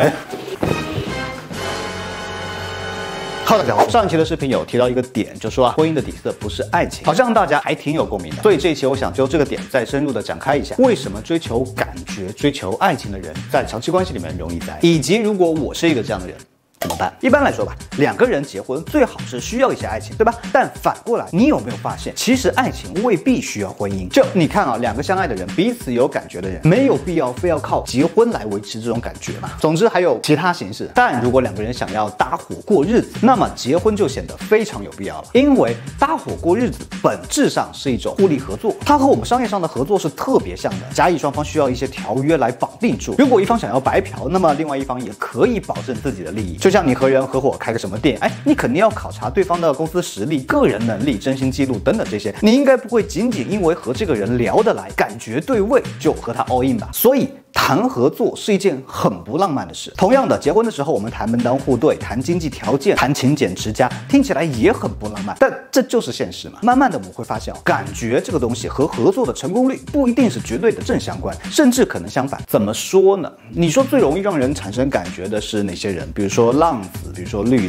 哎。好，大家好。上一期的视频有提到一个点，就说啊，婚姻的底色不是爱情，好像大家还挺有共鸣的。所以这一期我想就这个点再深入的展开一下，为什么追求感觉、追求爱情的人在长期关系里面容易栽，以及如果我是一个这样的人。怎么办？一般来说吧，两个人结婚最好是需要一些爱情，对吧？但反过来，你有没有发现，其实爱情未必需要婚姻？就你看啊，两个相爱的人，彼此有感觉的人，没有必要非要靠结婚来维持这种感觉嘛。总之还有其他形式。但如果两个人想要搭伙过日子，那么结婚就显得非常有必要了。因为搭伙过日子本质上是一种互利合作，它和我们商业上的合作是特别像的。甲乙双方需要一些条约来绑定住。如果一方想要白嫖，那么另外一方也可以保证自己的利益。就就像你和人合伙开个什么店，哎，你肯定要考察对方的公司实力、个人能力、征信记录等等这些。你应该不会仅仅因为和这个人聊得来、感觉对味就和他 all in 吧？所以谈合作是一件很不浪漫的事。同样的，结婚的时候我们谈门当户对、谈经济条件、谈勤俭持家，听起来也很不浪漫，但这就是现实嘛。慢慢的我们会发现，感觉这个东西和合作的成功率不一定是绝对的正相关，甚至可能相反。怎么说呢？你说最容易让人产生感觉的是哪些人？比如说。浪子，比如说绿，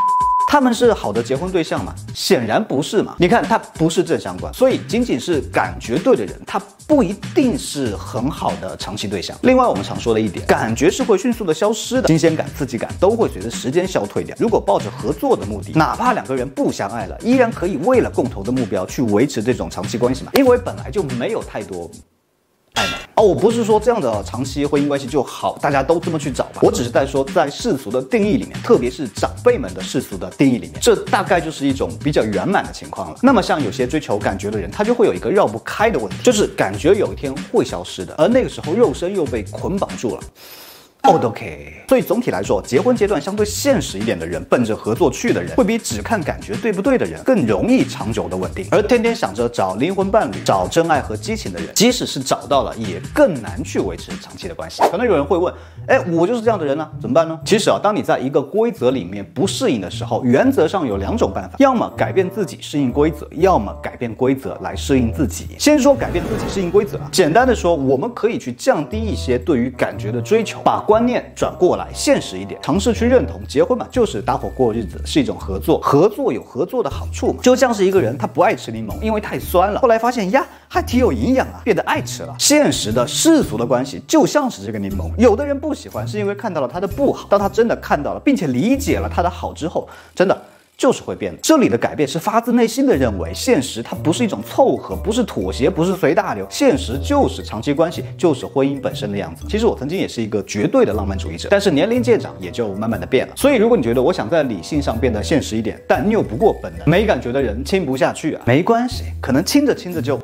他们是好的结婚对象吗？显然不是嘛。你看，他不是正相关，所以仅仅是感觉对的人，他不一定是很好的长期对象。另外，我们常说的一点，感觉是会迅速的消失的，新鲜感、刺激感都会随着时间消退掉。如果抱着合作的目的，哪怕两个人不相爱了，依然可以为了共同的目标去维持这种长期关系嘛？因为本来就没有太多。爱嘛哦，我不是说这样的长期婚姻关系就好，大家都这么去找吧。我只是在说，在世俗的定义里面，特别是长辈们的世俗的定义里面，这大概就是一种比较圆满的情况了。那么像有些追求感觉的人，他就会有一个绕不开的问题，就是感觉有一天会消失的，而那个时候肉身又被捆绑住了。OK，所以总体来说，结婚阶段相对现实一点的人，奔着合作去的人，会比只看感觉对不对的人更容易长久的稳定。而天天想着找灵魂伴侣、找真爱和激情的人，即使是找到了，也更难去维持长期的关系。可能有人会问，哎，我就是这样的人呢，怎么办呢？其实啊，当你在一个规则里面不适应的时候，原则上有两种办法：要么改变自己适应规则，要么改变规则来适应自己。先说改变自己适应规则，简单的说，我们可以去降低一些对于感觉的追求，把。观念转过来，现实一点，尝试去认同结婚嘛，就是搭伙过日子，是一种合作。合作有合作的好处嘛，就像是一个人他不爱吃柠檬，因为太酸了，后来发现呀还挺有营养啊，变得爱吃了。现实的世俗的关系就像是这个柠檬，有的人不喜欢是因为看到了它的不好，当他真的看到了并且理解了它的好之后，真的。就是会变的。这里的改变是发自内心的认为，现实它不是一种凑合，不是妥协，不是随大流，现实就是长期关系，就是婚姻本身的样子。其实我曾经也是一个绝对的浪漫主义者，但是年龄渐长，也就慢慢的变了。所以如果你觉得我想在理性上变得现实一点，但拗不过本能，没感觉的人亲不下去啊，没关系，可能亲着亲着就。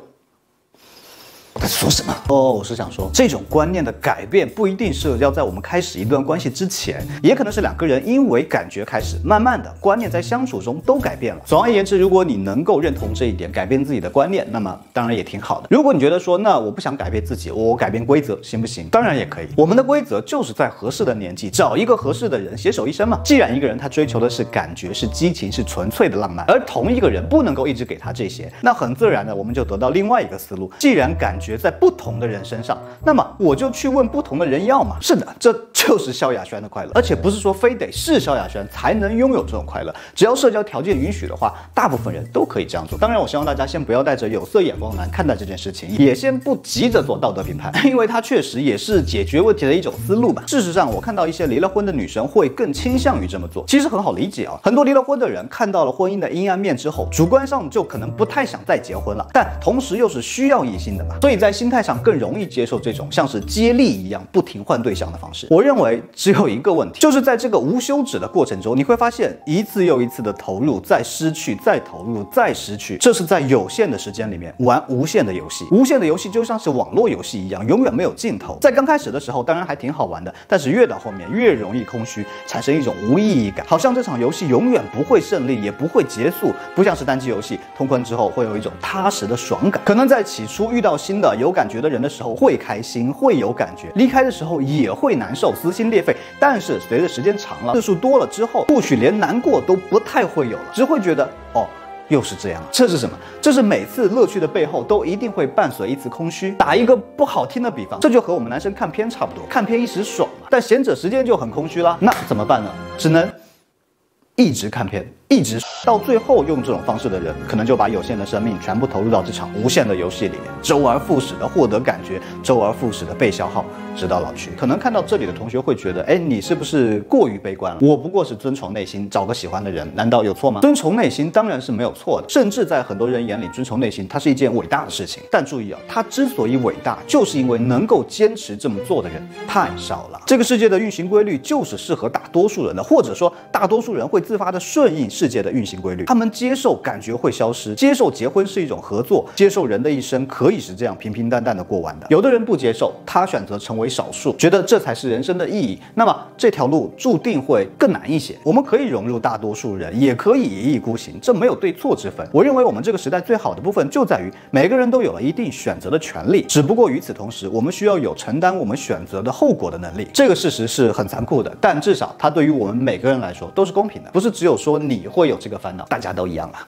说什么？哦，我是想说，这种观念的改变不一定是要在我们开始一段关系之前，也可能是两个人因为感觉开始，慢慢的观念在相处中都改变了。总而言之，如果你能够认同这一点，改变自己的观念，那么当然也挺好的。如果你觉得说，那我不想改变自己，我改变规则行不行？当然也可以。我们的规则就是在合适的年纪找一个合适的人，携手一生嘛。既然一个人他追求的是感觉，是激情，是纯粹的浪漫，而同一个人不能够一直给他这些，那很自然的我们就得到另外一个思路。既然感觉。在不同的人身上，那么我就去问不同的人要嘛。是的，这就是萧亚轩的快乐，而且不是说非得是萧亚轩才能拥有这种快乐。只要社交条件允许的话，大部分人都可以这样做。当然，我希望大家先不要带着有色眼光来看待这件事情，也先不急着做道德评判，因为它确实也是解决问题的一种思路吧。事实上，我看到一些离了婚的女生会更倾向于这么做，其实很好理解啊。很多离了婚的人看到了婚姻的阴暗面之后，主观上就可能不太想再结婚了，但同时又是需要异性的嘛，所以。在在心态上更容易接受这种像是接力一样不停换对象的方式。我认为只有一个问题，就是在这个无休止的过程中，你会发现一次又一次的投入，再失去，再投入，再失去。这是在有限的时间里面玩无限的游戏。无限的游戏就像是网络游戏一样，永远没有尽头。在刚开始的时候，当然还挺好玩的，但是越到后面越容易空虚，产生一种无意义感，好像这场游戏永远不会胜利，也不会结束。不像是单机游戏，通关之后会有一种踏实的爽感。可能在起初遇到新的。有感觉的人的时候会开心，会有感觉；离开的时候也会难受，撕心裂肺。但是随着时间长了，次数多了之后，或许连难过都不太会有了，只会觉得哦，又是这样。这是什么？这是每次乐趣的背后都一定会伴随一次空虚。打一个不好听的比方，这就和我们男生看片差不多，看片一时爽嘛。但闲着时间就很空虚啦，那怎么办呢？只能一直看片。一直到最后用这种方式的人，可能就把有限的生命全部投入到这场无限的游戏里面，周而复始的获得感觉，周而复始的被消耗，直到老去。可能看到这里的同学会觉得，哎，你是不是过于悲观了？我不过是遵从内心，找个喜欢的人，难道有错吗？遵从内心当然是没有错的，甚至在很多人眼里，遵从内心它是一件伟大的事情。但注意啊，它之所以伟大，就是因为能够坚持这么做的人太少了。这个世界的运行规律就是适合大多数人的，或者说大多数人会自发的顺应。世界的运行规律，他们接受感觉会消失，接受结婚是一种合作，接受人的一生可以是这样平平淡淡的过完的。有的人不接受，他选择成为少数，觉得这才是人生的意义。那么这条路注定会更难一些。我们可以融入大多数人，也可以一意孤行，这没有对错之分。我认为我们这个时代最好的部分就在于每个人都有了一定选择的权利，只不过与此同时，我们需要有承担我们选择的后果的能力。这个事实是很残酷的，但至少它对于我们每个人来说都是公平的，不是只有说你。会有这个烦恼，大家都一样了。